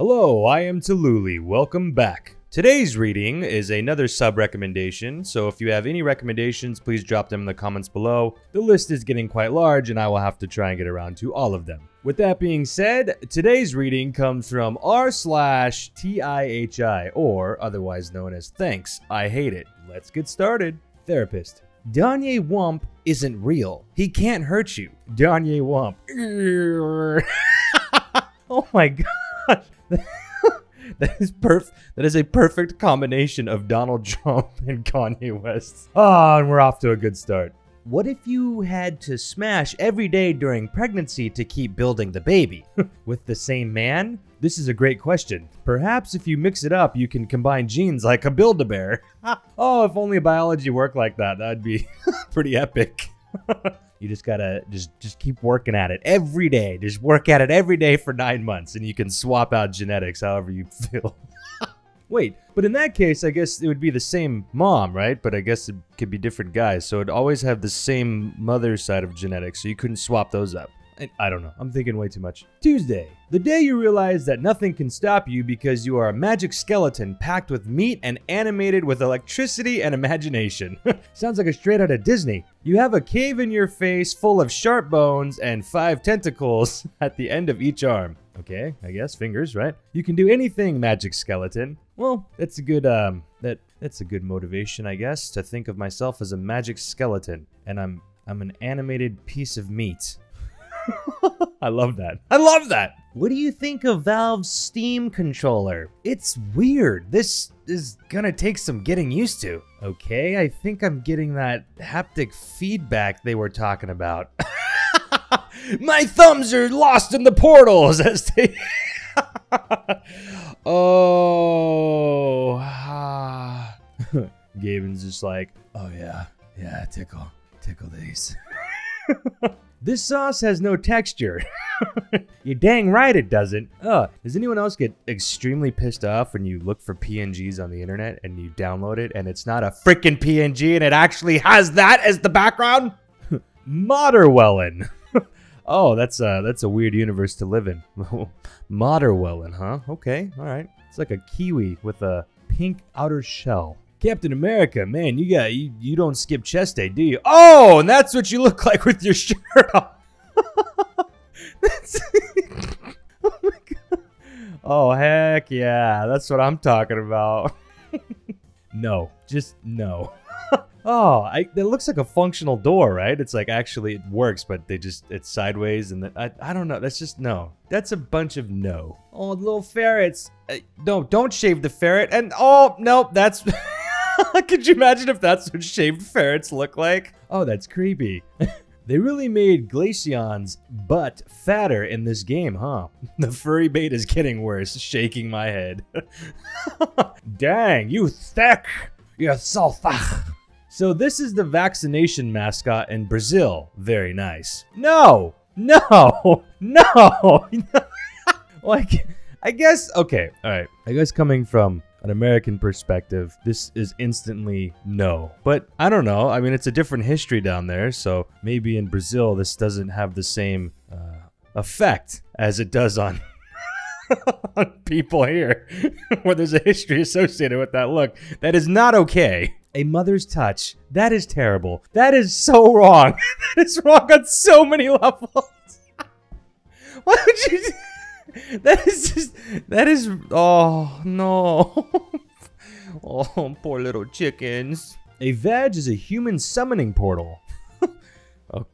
Hello, I am Taluli. Welcome back. Today's reading is another sub recommendation, so if you have any recommendations, please drop them in the comments below. The list is getting quite large, and I will have to try and get around to all of them. With that being said, today's reading comes from r slash TIHI, or otherwise known as Thanks, I Hate It. Let's get started. Therapist. Danye Wump isn't real. He can't hurt you. Danye Wump. oh my god. that is perf that is a perfect combination of Donald Trump and Kanye West. Ah, and we're off to a good start. What if you had to smash every day during pregnancy to keep building the baby? With the same man? This is a great question. Perhaps if you mix it up, you can combine genes like a Build-A-Bear. oh, if only biology worked like that, that'd be pretty epic. You just gotta just just keep working at it every day. Just work at it every day for nine months, and you can swap out genetics however you feel. Wait, but in that case, I guess it would be the same mom, right? But I guess it could be different guys, so it'd always have the same mother side of genetics, so you couldn't swap those up. I, don't know. I'm thinking way too much. Tuesday, the day you realize that nothing can stop you because you are a magic skeleton packed with meat and animated with electricity and imagination. Sounds like a straight out of Disney. You have a cave in your face full of sharp bones and five tentacles at the end of each arm. Okay, I guess fingers, right? You can do anything, magic skeleton. Well, that's a good um that that's a good motivation, I guess, to think of myself as a magic skeleton and I'm I'm an animated piece of meat. I love that. I love that. What do you think of Valve's Steam controller? It's weird. This is gonna take some getting used to. Okay, I think I'm getting that haptic feedback they were talking about. My thumbs are lost in the portals as they. oh. ah. Gaben's just like, oh yeah, yeah, tickle, tickle these. This sauce has no texture. You're dang right it doesn't. Oh, does anyone else get extremely pissed off when you look for PNGs on the internet and you download it and it's not a freaking PNG and it actually has that as the background? Moderwellen. oh, that's a, that's a weird universe to live in. Moderwellen, huh? Okay, all right. It's like a kiwi with a pink outer shell. Captain America, man, you got you, you don't skip chest day, do you? Oh, and that's what you look like with your shirt off. oh my god. Oh heck yeah, that's what I'm talking about. no, just no. oh, I, it looks like a functional door, right? It's like actually it works, but they just it's sideways, and I I don't know. That's just no. That's a bunch of no. Oh, little ferrets. Uh, no, don't shave the ferret. And oh no, that's. Could you imagine if that's what shaved ferrets look like? Oh, that's creepy. they really made Glaceon's butt fatter in this game, huh? The furry bait is getting worse, shaking my head. Dang, you thick! You're so thick! So this is the vaccination mascot in Brazil. Very nice. No! No! No! like, I guess, okay, alright. I guess coming from an American perspective, this is instantly no. But I don't know. I mean, it's a different history down there, so maybe in Brazil this doesn't have the same uh, effect as it does on. people here, where there's a history associated with that look. That is not okay. A mother's touch. That is terrible. That is so wrong. that is wrong on so many levels. Why would you? that is just that is oh no. Oh poor little chickens. A veg is a human summoning portal. Oh,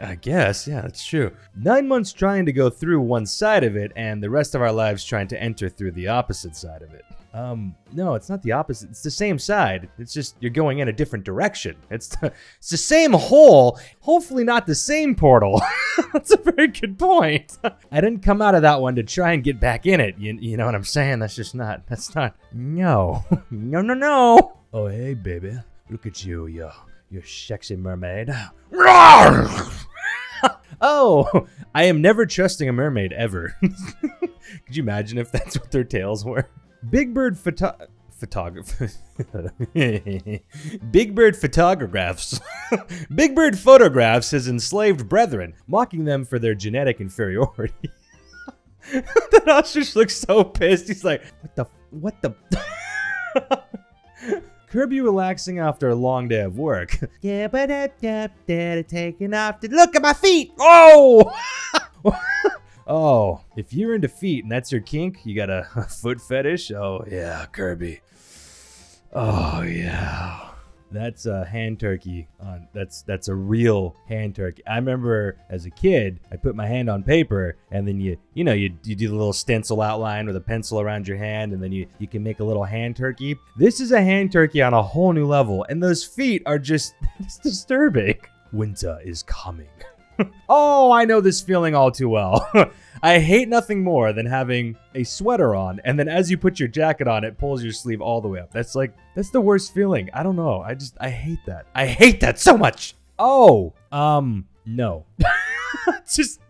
I guess yeah that's true. Nine months trying to go through one side of it and the rest of our lives trying to enter through the opposite side of it um, no, it's not the opposite. It's the same side. It's just you're going in a different direction. It's the, it's the same hole, hopefully not the same portal. That's a very good point. I didn't come out of that one to try and get back in it. You, you know what I'm saying? That's just not, that's not, no. no, no, no. Oh, hey, baby. Look at you, you, you sexy mermaid. oh, I am never trusting a mermaid ever. Could you imagine if that's what their tails were? Big Bird photo photographer. Big Bird photographs. Big Bird photographs his enslaved brethren, mocking them for their genetic inferiority. the ostrich looks so pissed. He's like, what the, what the? Kirby relaxing after a long day of work. yeah, but they're taking off to look at my feet. Oh! Oh, if you're into feet and that's your kink, you got a, foot fetish? Oh, yeah, Kirby. Oh, yeah. That's a hand turkey. On that's that's a real hand turkey. I remember as a kid, I put my hand on paper, and then you you know you, you do the little stencil outline with a pencil around your hand, and then you you can make a little hand turkey. This is a hand turkey on a whole new level, and those feet are just it's disturbing. Winter is coming. oh, I know this feeling all too well. I hate nothing more than having a sweater on, and then as you put your jacket on, it pulls your sleeve all the way up. That's like, that's the worst feeling. I don't know. I just, I hate that. I hate that so much. Oh, um, no. just,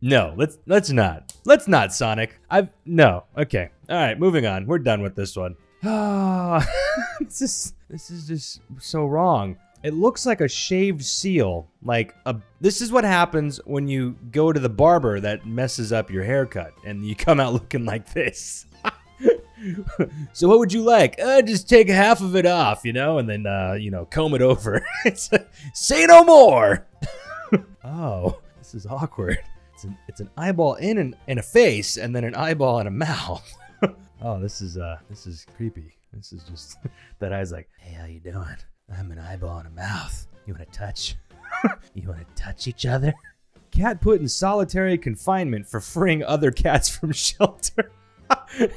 no, let's, let's not. Let's not, Sonic. I've, no. Okay. All right, moving on. We're done with this one. Ah, this is, this is just so wrong. It looks like a shaved seal. Like a this is what happens when you go to the barber that messes up your haircut and you come out looking like this. so what would you like? Uh, just take half of it off, you know, and then uh, you know, comb it over. Say no more. oh, this is awkward. It's an it's an eyeball in and in a face and then an eyeball in a mouth. oh, this is uh this is creepy. This is just that eye's like, hey, how you doing? I'm an eyeball and a mouth. You want to touch? you want to touch each other? Cat put in solitary confinement for freeing other cats from shelter.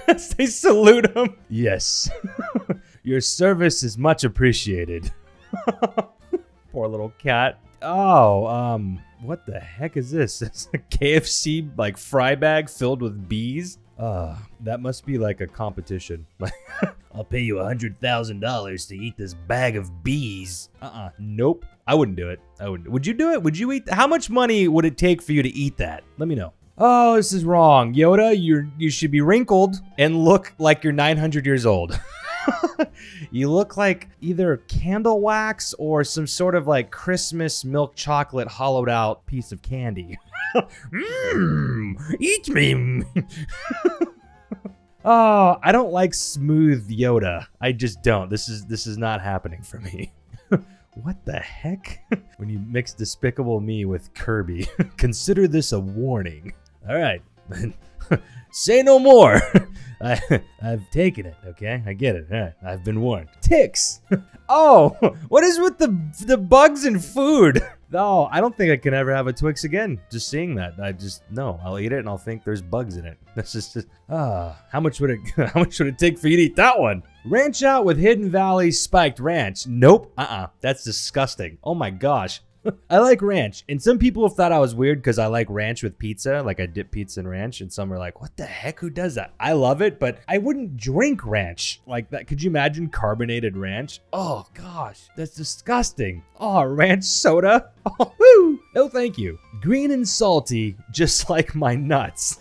As they salute him. Yes. Your service is much appreciated. Poor little cat. Oh, um, what the heck is this? It's a KFC like fry bag filled with bees. Uh, that must be like a competition. I'll pay you a hundred thousand dollars to eat this bag of bees. Uh-uh. Nope. I wouldn't do it. I wouldn't. Would you do it? Would you eat? How much money would it take for you to eat that? Let me know. Oh, this is wrong. Yoda, you're you should be wrinkled and look like you're 900 years old. you look like either candle wax or some sort of like Christmas milk chocolate hollowed out piece of candy. Mmm, eat me. oh, I don't like smooth Yoda. I just don't. This is this is not happening for me. what the heck? when you mix Despicable Me with Kirby, consider this a warning. All right. Say no more. I, have taken it, okay? I get it. Right. I've been warned. Ticks. oh, what is with the the bugs and food? No, I don't think I can ever have a Twix again. Just seeing that, I just no. I'll eat it and I'll think there's bugs in it. That's just, just ah. How much would it? How much would it take for you to eat that one? Ranch out with Hidden Valley spiked ranch. Nope. Uh-uh. That's disgusting. Oh my gosh. I like ranch, and some people have thought I was weird because I like ranch with pizza. Like I dip pizza in ranch, and some are like, "What the heck? Who does that?" I love it, but I wouldn't drink ranch like that. Could you imagine carbonated ranch? Oh gosh, that's disgusting. Oh, ranch soda. Oh, woo. No, thank you. Green and salty, just like my nuts.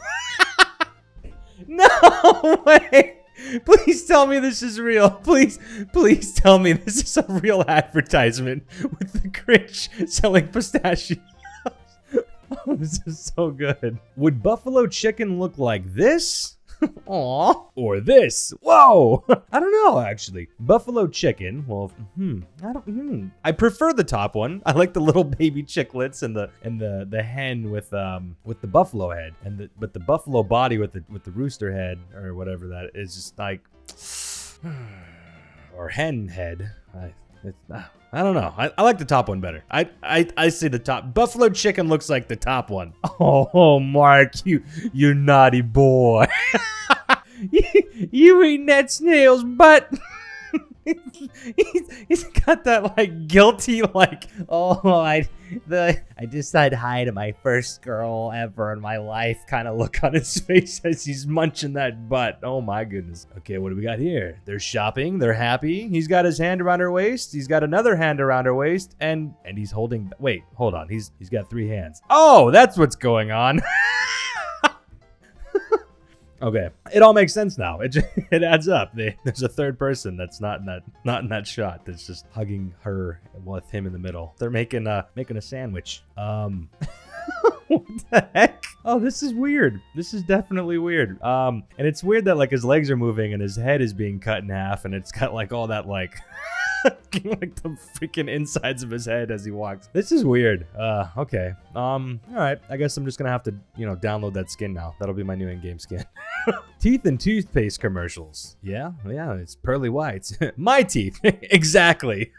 no way. Please tell me this is real. Please, please tell me this is a real advertisement with the Grinch selling pistachios. oh, this is so good. Would buffalo chicken look like this? Or this. Whoa. I don't know, actually. Buffalo chicken. Well, hmm. I don't. Hmm. I prefer the top one. I like the little baby chicklets and the and the the hen with um with the buffalo head and the but the buffalo body with the with the rooster head or whatever that is just like or hen head. I uh, I don't know. I, I, like the top one better. I, I I say the top. Buffalo chicken looks like the top one. Oh, oh Mark, you you naughty boy. you, you eating that snail's butt. he's, he's got that like guilty like oh I the I just said hi to my first girl ever in my life kind of look on his face as he's munching that butt. Oh my goodness. Okay, what do we got here? They're shopping. They're happy. He's got his hand around her waist. He's got another hand around her waist, and and he's holding. Wait, hold on. He's he's got three hands. Oh, that's what's going on. Okay, it all makes sense now. It just, it adds up. They, there's a third person that's not in that not in that shot. That's just hugging her with him in the middle. They're making uh making a sandwich. Um. what the heck? Oh, this is weird. This is definitely weird. Um, and it's weird that like his legs are moving and his head is being cut in half, and it's got like all that like. like the freaking insides of his head as he walks. This is weird. Uh, okay. Um, all right. I guess I'm just gonna have to, you know, download that skin now. That'll be my new in-game skin. teeth and toothpaste commercials. Yeah, yeah, it's pearly whites. my teeth. exactly.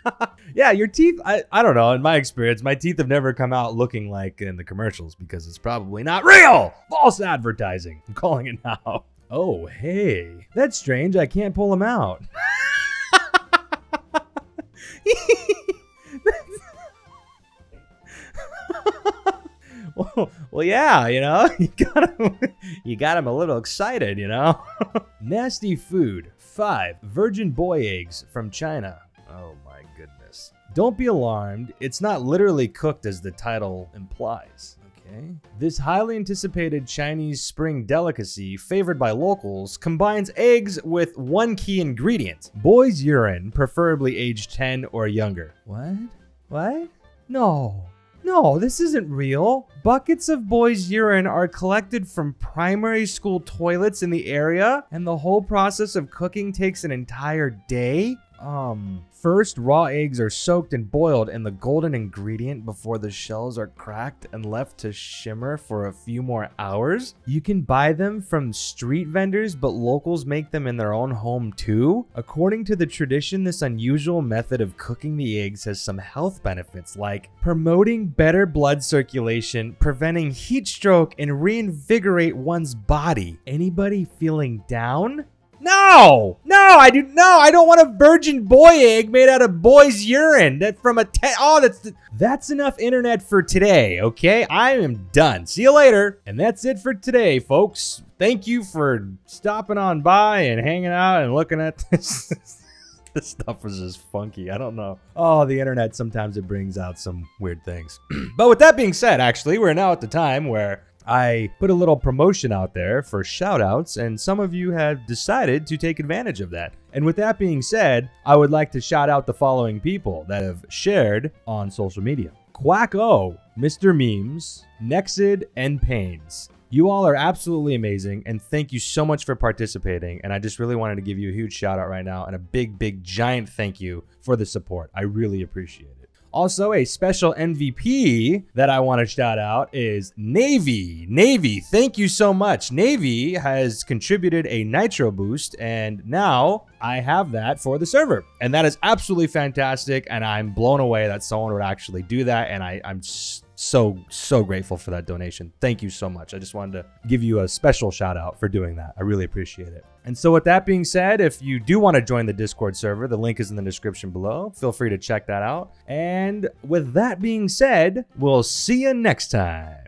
yeah, your teeth, I, I don't know. In my experience, my teeth have never come out looking like in the commercials because it's probably not real. False advertising. I'm calling it now. Oh, hey. That's strange. I can't pull them out. well, yeah, you know, you got him, you got him a little excited, you know. Nasty food. Five virgin boy eggs from China. Oh my goodness. Don't be alarmed. It's not literally cooked as the title implies. Okay. This highly anticipated Chinese spring delicacy, favored by locals, combines eggs with one key ingredient boy's urine, preferably age 10 or younger. What? What? No. No, this isn't real. Buckets of boys' urine are collected from primary school toilets in the area, and the whole process of cooking takes an entire day? Um, first, raw eggs are soaked and boiled in the golden ingredient before the shells are cracked and left to shimmer for a few more hours. You can buy them from street vendors, but locals make them in their own home too. According to the tradition, this unusual method of cooking the eggs has some health benefits like promoting better blood circulation, preventing heat stroke, and reinvigorate one's body. Anybody feeling down? No, no, I do no. I don't want a virgin boy egg made out of boy's urine. That from a te- oh, that's that's enough internet for today. Okay, I am done. See you later. And that's it for today, folks. Thank you for stopping on by and hanging out and looking at this. this stuff was just funky. I don't know. Oh, the internet sometimes it brings out some weird things. but with that being said, actually, we're now at the time where I put a little promotion out there for shoutouts, and some of you have decided to take advantage of that. And with that being said, I would like to shout out the following people that have shared on social media Quack O, Mr. Memes, Nexid, and Pains. You all are absolutely amazing, and thank you so much for participating. And I just really wanted to give you a huge shout out right now and a big, big, giant thank you for the support. I really appreciate it. Also, a special MVP that I want to shout out is Navy. Navy, thank you so much. Navy has contributed a Nitro boost, and now I have that for the server. And that is absolutely fantastic. And I'm blown away that someone would actually do that. And I, I'm so so grateful for that donation. Thank you so much. I just wanted to give you a special shout out for doing that. I really appreciate it. And so with that being said if you do want to join the discord server the link is in the description below. Feel free to check that out. And with that being said we'll see you next time